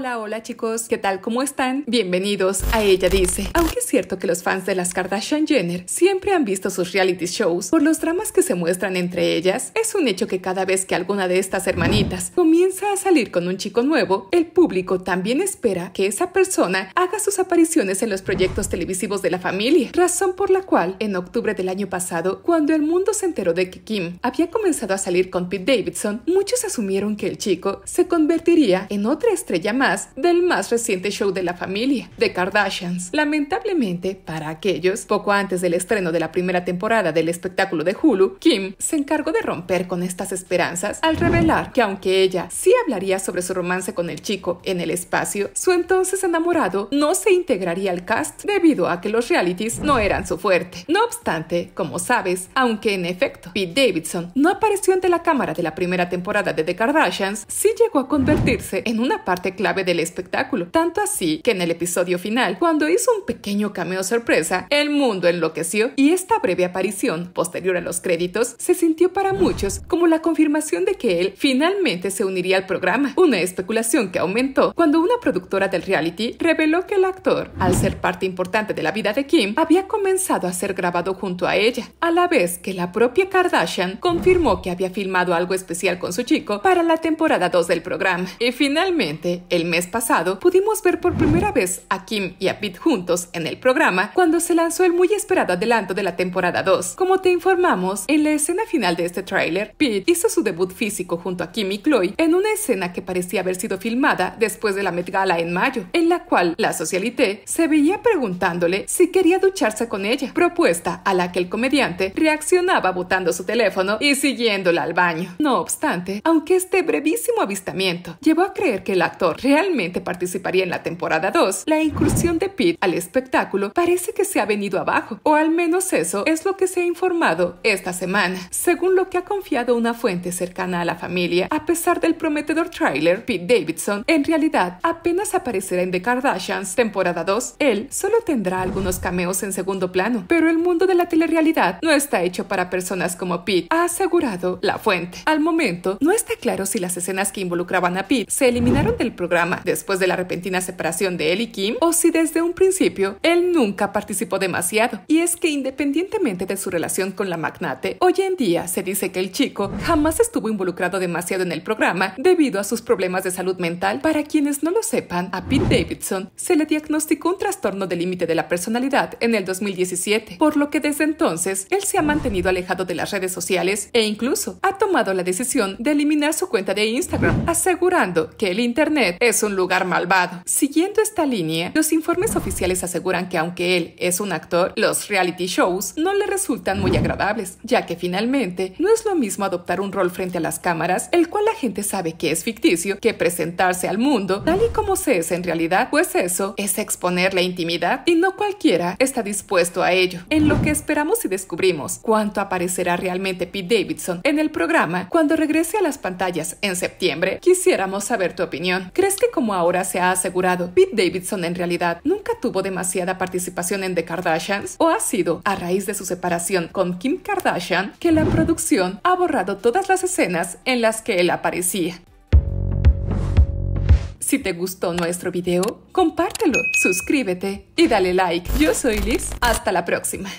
Hola, hola chicos, ¿qué tal? ¿Cómo están? Bienvenidos a Ella Dice. Aunque es cierto que los fans de las Kardashian Jenner siempre han visto sus reality shows por los dramas que se muestran entre ellas, es un hecho que cada vez que alguna de estas hermanitas comienza a salir con un chico nuevo, el público también espera que esa persona haga sus apariciones en los proyectos televisivos de la familia, razón por la cual en octubre del año pasado, cuando el mundo se enteró de que Kim había comenzado a salir con Pete Davidson, muchos asumieron que el chico se convertiría en otra estrella más del más reciente show de la familia, The Kardashians. Lamentablemente, para aquellos, poco antes del estreno de la primera temporada del espectáculo de Hulu, Kim se encargó de romper con estas esperanzas al revelar que aunque ella sí hablaría sobre su romance con el chico en el espacio, su entonces enamorado no se integraría al cast debido a que los realities no eran su fuerte. No obstante, como sabes, aunque en efecto Pete Davidson no apareció ante la cámara de la primera temporada de The Kardashians, sí llegó a convertirse en una parte clave del espectáculo, tanto así que en el episodio final, cuando hizo un pequeño cameo sorpresa, el mundo enloqueció y esta breve aparición, posterior a los créditos, se sintió para muchos como la confirmación de que él finalmente se uniría al programa, una especulación que aumentó cuando una productora del reality reveló que el actor, al ser parte importante de la vida de Kim, había comenzado a ser grabado junto a ella, a la vez que la propia Kardashian confirmó que había filmado algo especial con su chico para la temporada 2 del programa. Y finalmente, el mes pasado pudimos ver por primera vez a Kim y a Pete juntos en el programa cuando se lanzó el muy esperado adelanto de la temporada 2. Como te informamos, en la escena final de este tráiler, Pete hizo su debut físico junto a Kim y Chloe en una escena que parecía haber sido filmada después de la Met Gala en mayo, en la cual la socialité se veía preguntándole si quería ducharse con ella, propuesta a la que el comediante reaccionaba botando su teléfono y siguiéndola al baño. No obstante, aunque este brevísimo avistamiento llevó a creer que el actor realmente participaría en la temporada 2, la incursión de Pete al espectáculo parece que se ha venido abajo, o al menos eso es lo que se ha informado esta semana. Según lo que ha confiado una fuente cercana a la familia, a pesar del prometedor tráiler, Pete Davidson en realidad apenas aparecerá en The Kardashians temporada 2. Él solo tendrá algunos cameos en segundo plano, pero el mundo de la telerrealidad no está hecho para personas como Pete, ha asegurado la fuente. Al momento, no está claro si las escenas que involucraban a Pete se eliminaron del programa después de la repentina separación de él y Kim, o si desde un principio él nunca participó demasiado. Y es que independientemente de su relación con la magnate, hoy en día se dice que el chico jamás estuvo involucrado demasiado en el programa debido a sus problemas de salud mental. Para quienes no lo sepan, a Pete Davidson se le diagnosticó un trastorno de límite de la personalidad en el 2017, por lo que desde entonces él se ha mantenido alejado de las redes sociales e incluso ha tomado la decisión de eliminar su cuenta de Instagram, asegurando que el Internet es es un lugar malvado. Siguiendo esta línea, los informes oficiales aseguran que aunque él es un actor, los reality shows no le resultan muy agradables, ya que finalmente no es lo mismo adoptar un rol frente a las cámaras, el cual la gente sabe que es ficticio, que presentarse al mundo tal y como se es en realidad, pues eso es exponer la intimidad y no cualquiera está dispuesto a ello. En lo que esperamos y descubrimos cuánto aparecerá realmente Pete Davidson en el programa cuando regrese a las pantallas en septiembre, quisiéramos saber tu opinión. ¿Crees que como ahora se ha asegurado, Pete Davidson en realidad nunca tuvo demasiada participación en The Kardashians? ¿O ha sido a raíz de su separación con Kim Kardashian que la producción ha borrado todas las escenas en las que él aparecía? Si te gustó nuestro video, compártelo, suscríbete y dale like. Yo soy Liz. Hasta la próxima.